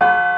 you